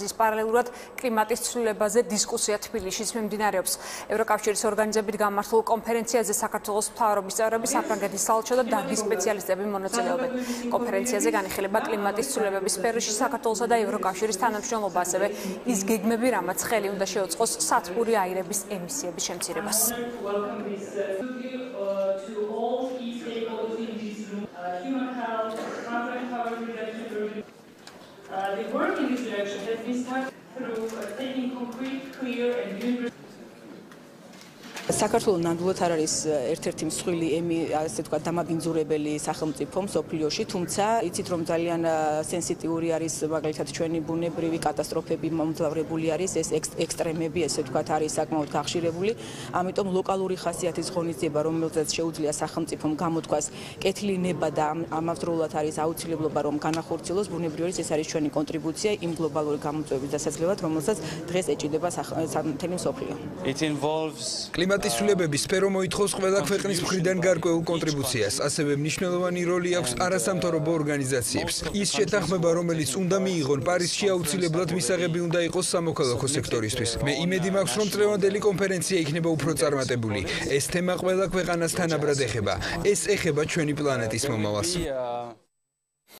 ის პარალელურად კლიმატის ცვლილებაზე დისკუსია თბილისშიც მიმდინარეობს. ევროკავშირის ორგანიზებით გამართულ კონფერენციაზე საქართველოს მთავრობის წევრები, საფრანგეთის საელჩო და დაგის სპეციალისტები მონაწილეობენ. კონფერენციაზე განიხილება კლიმატის ცვლილებების სფეროში საქართველოსა და ევროკავშირის თანამშრომლობა, ასევე ის გეგმები, რამაც ხელი უნდა შეუწყოს სათბური აირების ემისიების შემცირებას. The work in this direction that we start through uh, taking concrete, clear, and universal საქართველოს ნამდვილად არ არის ერთ-ერთი მსხვილი ემი, ასე თქვა, დამაბინძურებელი სახელმწიფო მსოფლიოში, თუმცა იცით რომ ძალიან სენსიტიური არის მაგალითად ჩვენი ბუნებრივი კატასტროფები მომძლავრებული არის, ეს ექსტრემები, ასე თქვა, არის საკმაოდ გახშირებული, ამიტომ ლოკალური ხასიათის ღონისძიება, რომელზეც შეუძლია სახელმწიფომ გამოთქვას კეთლინება და ამავდროულად არის აუცილებლობა რომ განახორციელოს ბუნებრივი ეს არის ჩვენი კონტრიბუცია იმ გლობალური გამოწვევების დასაძლევად, რომელსაც დღეს ეჭიდება მთელი მსოფლიო. It involves კლიმატის ცვლილებების სფერო მოითხოვს ყველა ქვეყნის მხრიდან გარკვეულ კონტრიბუციას, ასევე მნიშვნელოვანი როლი აქვს არასამთავრობო ორგანიზაციებს. ის შეთანხმება, რომელიც უნდა მიიღონ პარიზში აუცილებლად მისაღები უნდა იყოს სამოქალაქო სექტორისთვის. მე იმედი მაქვს, რომ წლევანდელი კონფერენცია იქნება უფრო წარმატებული. ეს თემა ყველა ქვეყანას თანაბრად ეხება. ეს ეხება ჩვენი პლანეტის მომავალს.